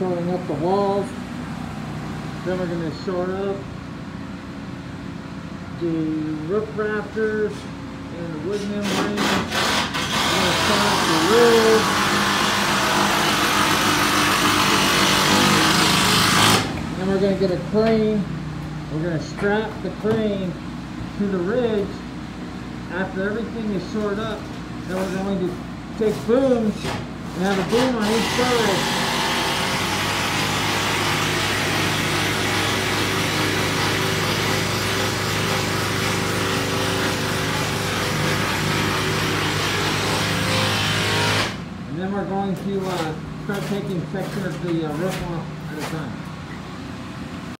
shoring up the walls. Then we're going to shore up the roof rafters and the wood membrane. We're going to shore up the roof. Then we're going to get a crane. We're going to strap the crane to the ridge. After everything is shored up, then we're going to take booms and have a boom on each side. And then we're going to uh, start taking sections of the uh, roof off at a time.